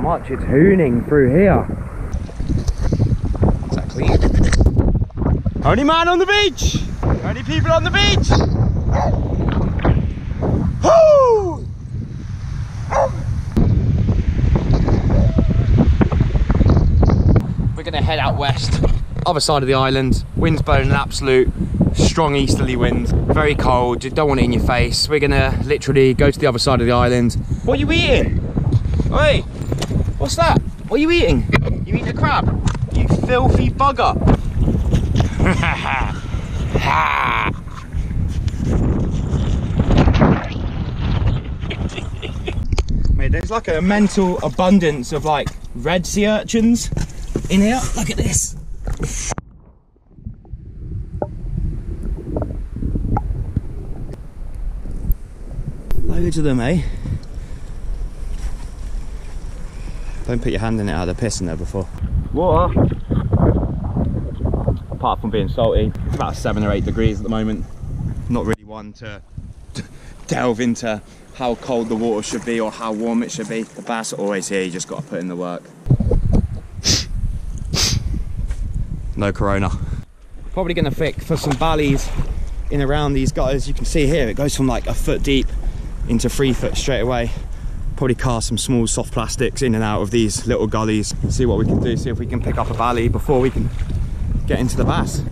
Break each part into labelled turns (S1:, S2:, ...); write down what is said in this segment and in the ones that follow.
S1: much it's hooning through here. Is that clean? Only man on the beach! Only people on the beach! Woo! We're gonna head out west, other side of the island. Wind's blowing an absolute strong easterly wind. Very cold, you don't want it in your face. We're gonna literally go to the other side of the island. What are you eating? Hey, what's that? What are you eating? You eating a crab? You filthy bugger. Mate, there's like a mental abundance of like red sea urchins in here. Look at this. Loads of them, eh? Don't put your hand in it, I had a piss in there before. Water. Apart from being salty, it's about seven or eight degrees at the moment. Not really one to delve into how cold the water should be or how warm it should be. The bass are always here, you just got to put in the work. No corona. Probably going to pick for some valleys in around these guys. You can see here it goes from like a foot deep into three foot straight away. Probably cast some small soft plastics in and out of these little gullies. See what we can do, see if we can pick up a bally before we can get into the bass.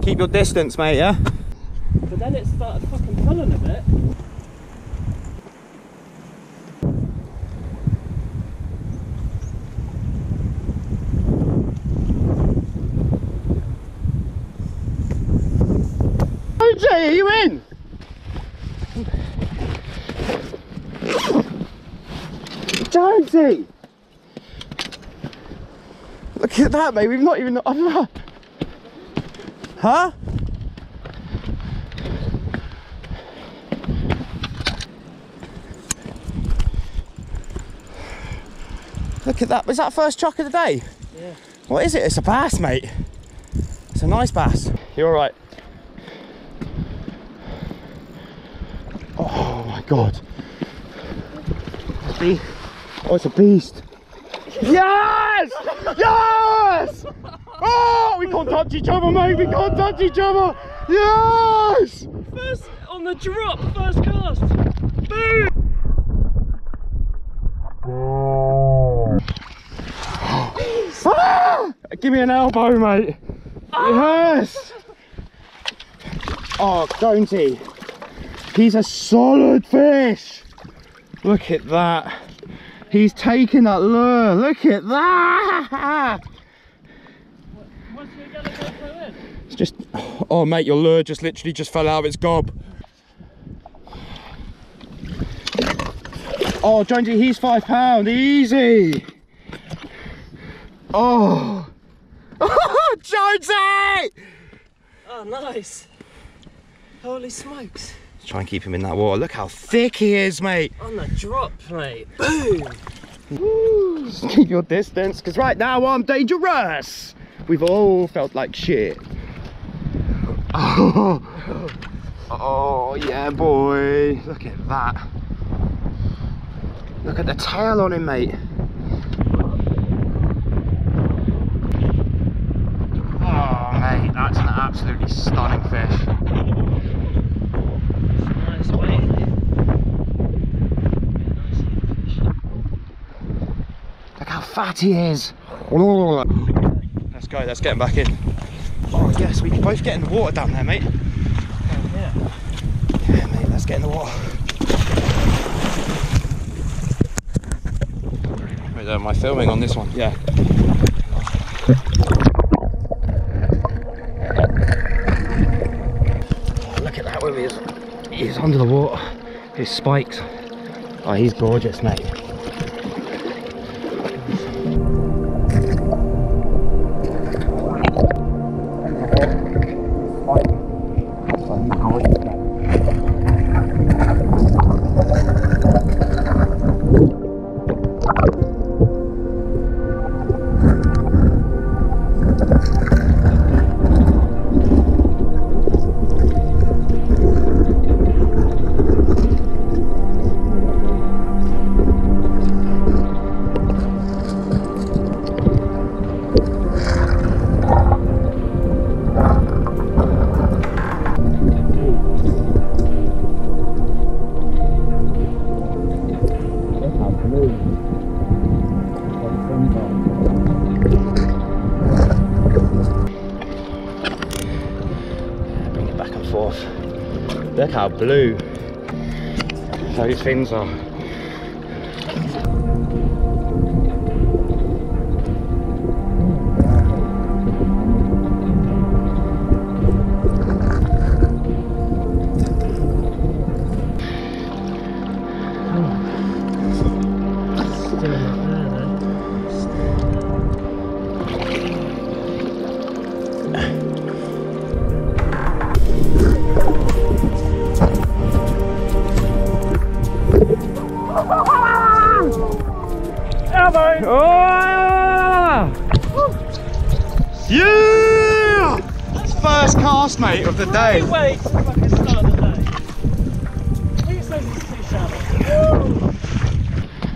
S1: Keep your distance, mate, yeah?
S2: But then it started fucking pulling a bit.
S1: OJ, are you in? Look at that, mate. We've not even. I'm not... Huh? Look at that. Was that first chuck of the day?
S2: Yeah.
S1: What is it? It's a bass, mate. It's a nice bass. You're all right. Oh my god. Oh, it's a beast. Yes! Yes! Oh, we can't touch each other, mate. We can't touch each other. Yes!
S2: First on the drop, first cast. Boom!
S1: Ah! Give me an elbow, mate. Yes! Oh, Jonesy. He's a solid fish. Look at that. He's taking that lure. Look at that.
S2: What's your yellow GoPro in?
S1: It's just, oh mate, your lure just literally just fell out of its gob. Oh, Jonesy, he's five pound, easy. Oh, oh Jonesy!
S2: Oh, nice. Holy smokes.
S1: Try and keep him in that water. Look how thick he is, mate.
S2: On the drop, mate. Boom!
S1: Just keep your distance, because right now I'm dangerous. We've all felt like shit. Oh, oh yeah, boy. Look at that. Look at the tail on him, mate. Oh, mate, that's an absolutely stunning fish. Look how fat he is. Let's go, let's get him back in. Oh yes, we can both get in the water down there, mate.
S2: Yeah.
S1: Yeah, mate, let's get in the water. Wait, am I filming on this one? Yeah. Oh, look at that with his, he's under the water. His spikes. Oh, he's gorgeous, mate. Look how blue those fins are. Cast, of the day.
S2: Wait, fucking start the day. Who says it's too shallow?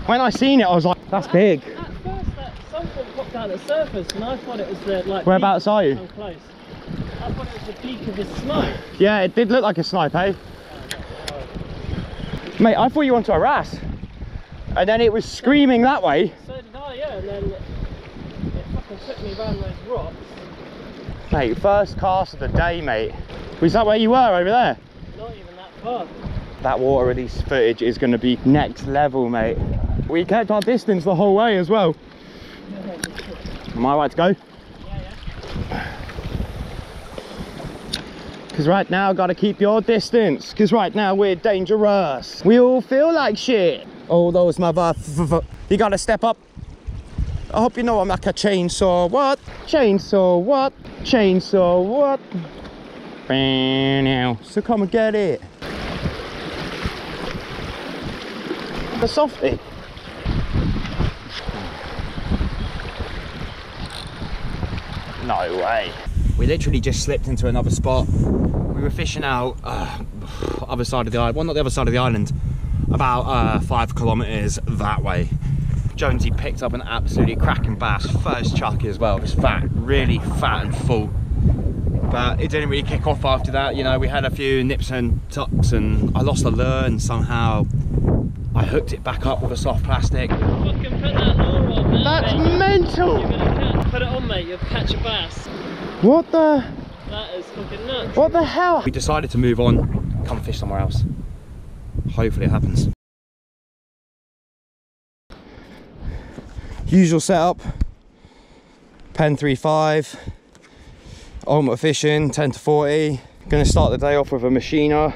S1: When I seen it, I was like, that's big.
S2: At first, that something popped out of the surface, and I thought it was the like.
S1: Whereabouts are you?
S2: I'm close. I thought it was the beak of a snipe.
S1: Yeah, it did look like a snipe, eh? Mate, I thought you were to a wrasse. And then it was screaming that way.
S2: So did I, yeah, and then it fucking took me around those rocks.
S1: Mate, first cast of the day, mate. Was that where you were over there?
S2: Not even that far.
S1: That water release footage is going to be next level, mate. We kept our distance the whole way as well. Am I right to go?
S2: Yeah, yeah.
S1: Because right now, got to keep your distance. Because right now, we're dangerous. We all feel like shit. All those mother... You got to step up. I hope you know I'm like a chainsaw. What? Chainsaw what? Chainsaw what? Now, so come and get it. The softie. No way. We literally just slipped into another spot. We were fishing out uh, other side of the island. Well, not the other side of the island. About uh, five kilometers that way. Jonesy picked up an absolutely cracking bass. First chuck as well. It was fat, really fat and full. But it didn't really kick off after that. You know, we had a few nips and tucks, and I lost the lure, and somehow I hooked it back up with a soft plastic.
S2: Fucking put that lure on, man.
S1: That's
S2: mate.
S1: mental.
S2: You're gonna catch, put it on, mate. You'll catch a bass.
S1: What the?
S2: That is fucking nuts.
S1: What the hell? We decided to move on, come fish somewhere else. Hopefully it happens. Usual setup, Penn 35, ultimate fishing, 10 to 40. Gonna start the day off with a machiner.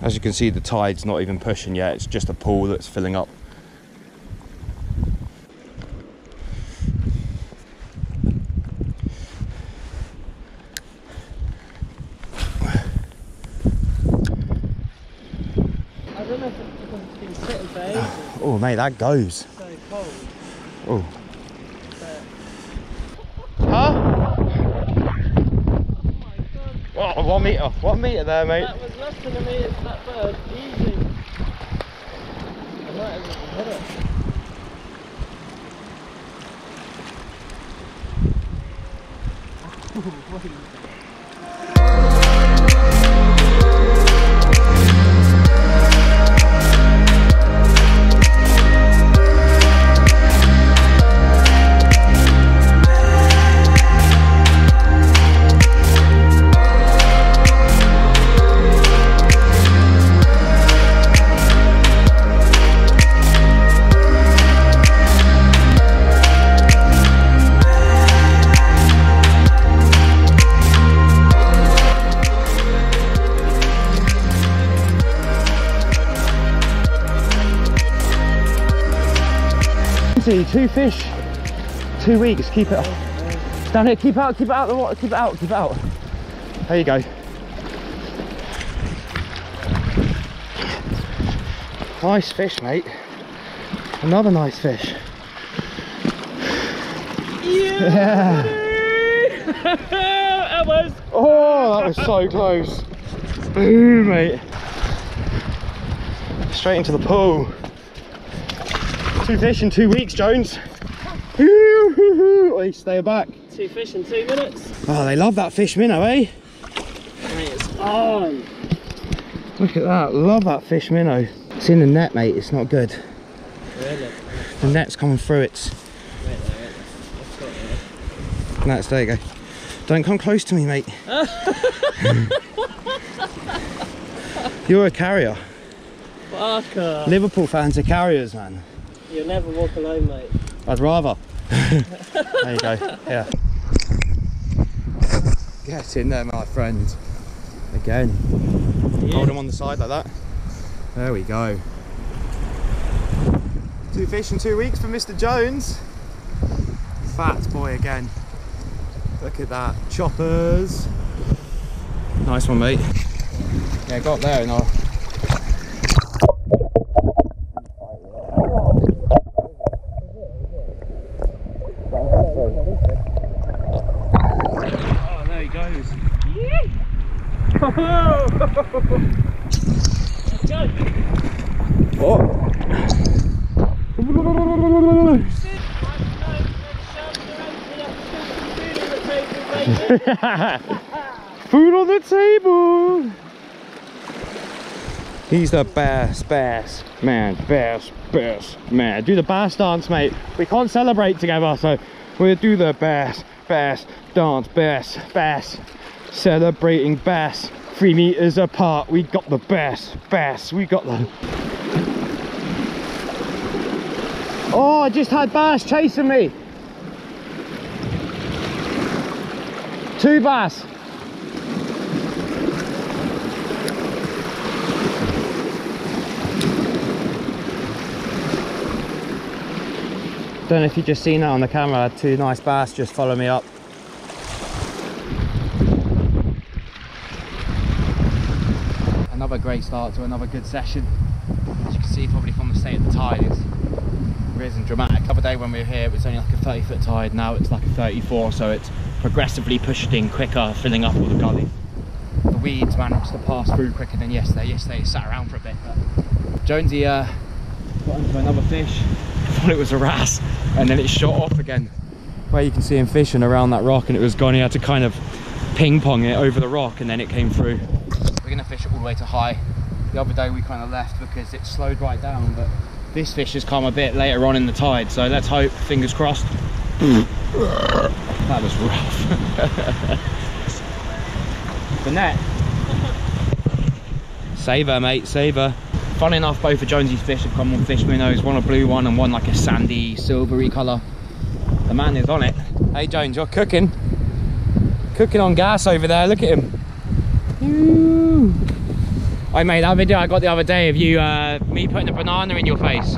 S1: As you can see, the tide's not even pushing yet, it's just a pool that's filling up.
S2: I don't know if it's because it's been sitting for ages.
S1: Oh mate, that goes.
S2: It's so cold.
S1: Oh. Huh?
S2: oh my god,
S1: Oh, one meter, one meter there, mate.
S2: that was less than a metre to that bird. Easy. I might have even hit it.
S1: See, two fish, two weeks. Keep it down here. Keep out. Keep it out the water. Keep it out. Keep it out. There you go. Nice fish, mate. Another nice fish. Yeah.
S2: that was.
S1: Oh, that was so close. Boom, mate. Straight into the pool. Two fish in two weeks, Jones. Oi, stay back.
S2: Two fish in two minutes.
S1: Oh, they love that Fiiish Minnow, eh?
S2: Mate, it's on.
S1: Look at that, love that Fiiish Minnow. It's in the net, mate, it's not good.
S2: Really?
S1: The net's coming through its
S2: Wait there, wait there. I've got it.
S1: That's there you go. Don't come close to me, mate. You're a carrier. Liverpool fans are carriers, man.
S2: You'll never walk alone, mate.
S1: I'd rather. there you go. Yeah. Get in there, my friend. Again. Hold him on the side like that. There we go. Two fish in two weeks for Mr. Jones. Fat boy again. Look at that. Choppers. Nice one, mate. Yeah, got there and I'll
S2: Oh, there he goes. Yeah! Oh!
S1: Food on the table. He's the best, best man, best, best man. Do the bass dance, mate. We can't celebrate together, so we'll do the bass, bass, dance, bass, bass. Celebrating bass. Three meters apart, we got the bass, bass, We got the. Oh, I just had bass chasing me. Two bass. Don't know if you've just seen that on the camera. Two nice bass just follow me up. Another great start to another good session. As you can see probably from the state of the tide, it's risen dramatic. The other day when we were here it was only like a 30 foot tide, now it's like a 34 so it's progressively pushing in quicker, filling up all the gully. The weeds managed to pass through quicker than yesterday. Yesterday it sat around for a bit but Jonesy uh, got onto another fish, thought it was a wrasse and then it shot off again. Where you can see him fishing around that rock and it was gone, he had to kind of ping pong it over the rock and then it came through. We're gonna fish it all the way to high. The other day we kind of left because it slowed right down but this fish has come a bit later on in the tide so let's hope, fingers crossed. that was rough. the net. Save her mate, save her. Fun enough both of Jonesy's fish have come on Fiiish Minnows, one a blue one and one like a sandy silvery colour. The man is on it. Hey Jones, you're cooking. Cooking on gas over there, look at him. Ooh. I made that video I got the other day of you, uh, me putting a banana in your face.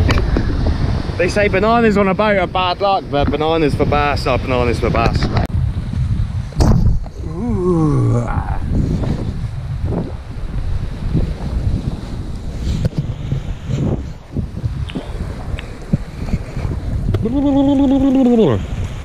S1: they say bananas on a boat are bad luck, but bananas for bass are bananas for bass. Ooh. Ah.